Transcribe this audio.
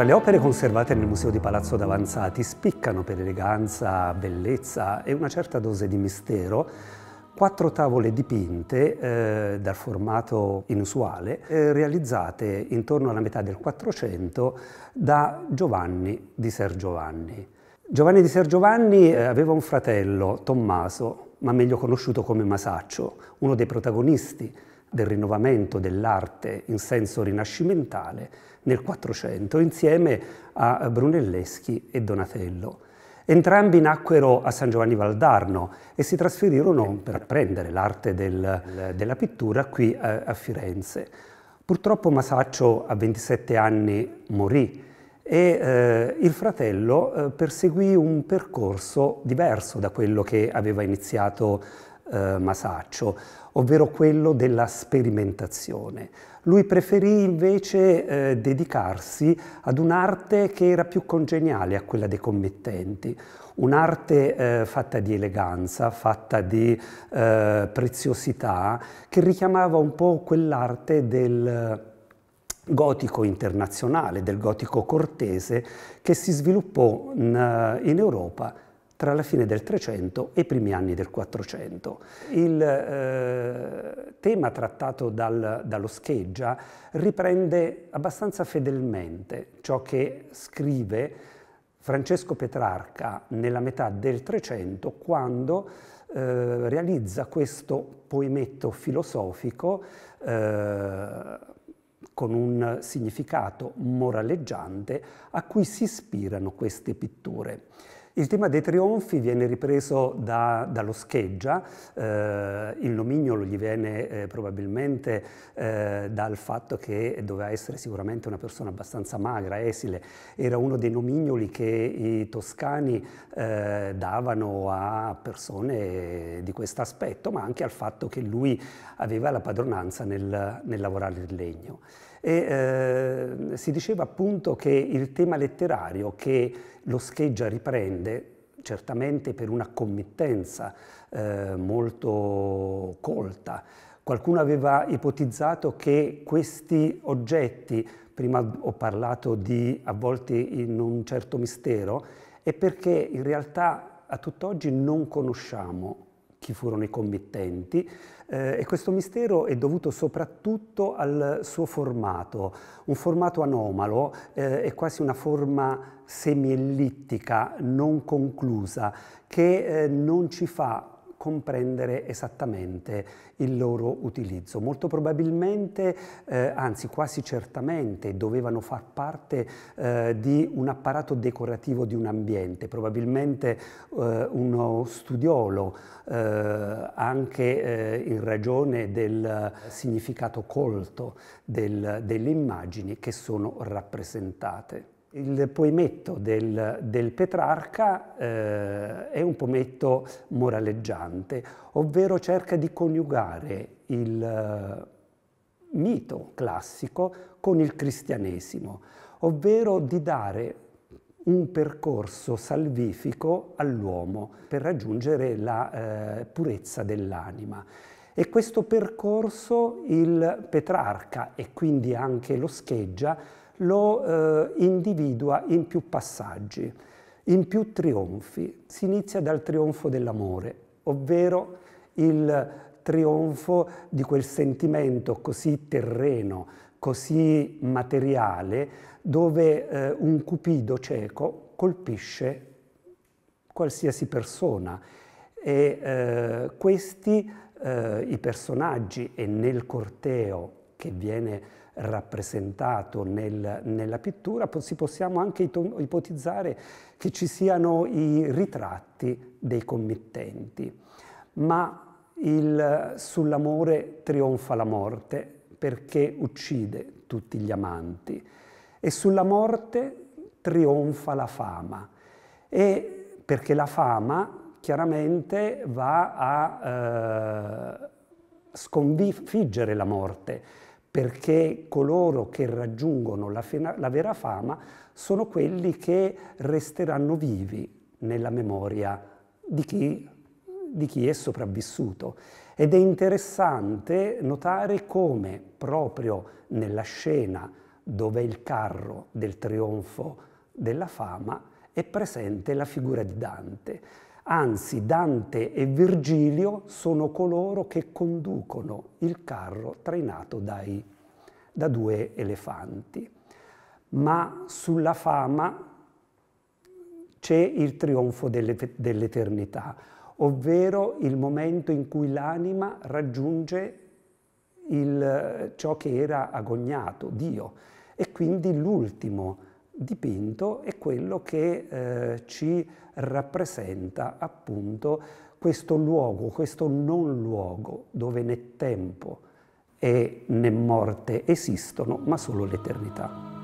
Tra le opere conservate nel Museo di Palazzo d'Avanzati spiccano per eleganza, bellezza e una certa dose di mistero quattro tavole dipinte eh, dal formato inusuale, eh, realizzate intorno alla metà del Quattrocento da Giovanni di Ser Giovanni. Giovanni di Ser Giovanni eh, aveva un fratello, Tommaso, ma meglio conosciuto come Masaccio, uno dei protagonisti del rinnovamento dell'arte in senso rinascimentale nel Quattrocento, insieme a Brunelleschi e Donatello. Entrambi nacquero a San Giovanni Valdarno e si trasferirono per apprendere l'arte del, della pittura qui a, a, Firenze. Purtroppo Masaccio a 27 anni morì e eh, il fratello eh, perseguì un percorso diverso da quello che aveva iniziato eh, Masaccio, ovvero quello della sperimentazione. Lui preferì invece eh, dedicarsi ad un'arte che era più congeniale a quella dei commettenti, un'arte eh, fatta di eleganza, fatta di eh, preziosità, che richiamava un po' quell'arte del gotico internazionale, del gotico cortese, che si sviluppò in, in Europa tra la fine del 300 e i primi anni del 400. Il eh, tema trattato dal, dallo Scheggia riprende abbastanza fedelmente ciò che scrive Francesco Petrarca nella metà del 300 quando eh, realizza questo poemetto filosofico eh, con un significato moraleggiante a cui si ispirano queste pitture. Il tema dei trionfi viene ripreso da, dallo Scheggia, eh, il nomignolo gli viene eh, probabilmente eh, dal fatto che doveva essere sicuramente una persona abbastanza magra, esile, era uno dei nomignoli che i toscani eh, davano a persone di questo aspetto, ma anche al fatto che lui aveva la padronanza nel, nel lavorare il legno. E eh, si diceva appunto che il tema letterario che lo Scheggia riprende, certamente per una committenza eh, molto colta, qualcuno aveva ipotizzato che questi oggetti, prima ho parlato di avvolti in un certo mistero, è perché in realtà a tutt'oggi non conosciamo chi furono i committenti eh, e questo mistero è dovuto soprattutto al suo formato, un formato anomalo, eh, è quasi una forma semi-ellittica, non conclusa, che eh, non ci fa comprendere esattamente il loro utilizzo. Molto probabilmente, eh, anzi quasi certamente, dovevano far parte eh, di un apparato decorativo di un ambiente, probabilmente eh, uno studiolo, eh, anche eh, in ragione del significato colto del, delle immagini che sono rappresentate. Il poemetto del, del Petrarca eh, è un poemetto moraleggiante, ovvero cerca di coniugare il eh, mito classico con il cristianesimo, ovvero di dare un percorso salvifico all'uomo per raggiungere la eh, purezza dell'anima. E questo percorso il Petrarca e quindi anche lo Scheggia lo eh, individua in più passaggi, in più trionfi. Si inizia dal trionfo dell'amore, ovvero il trionfo di quel sentimento così terreno, così materiale, dove eh, un cupido cieco colpisce qualsiasi persona e eh, questi, eh, i personaggi e nel corteo che viene rappresentato nel, nella pittura, si possiamo anche ipotizzare che ci siano i ritratti dei committenti. Ma sull'amore trionfa la morte perché uccide tutti gli amanti e sulla morte trionfa la fama e perché la fama chiaramente va a eh, sconfiggere la morte perché coloro che raggiungono la, la, vera fama sono quelli che resteranno vivi nella memoria di chi, di chi è sopravvissuto. Ed è interessante notare come proprio nella scena dove è il carro del trionfo della fama, è presente la figura di Dante. Anzi, Dante e Virgilio sono coloro che conducono il carro trainato dai, da due elefanti. Ma sulla fama c'è il trionfo dell'eternità, ovvero il momento in cui l'anima raggiunge il, ciò che era agognato, Dio. E quindi l'ultimo dipinto è quello che eh, ci rappresenta appunto questo luogo, questo non luogo dove né tempo e né morte esistono, ma solo l'eternità.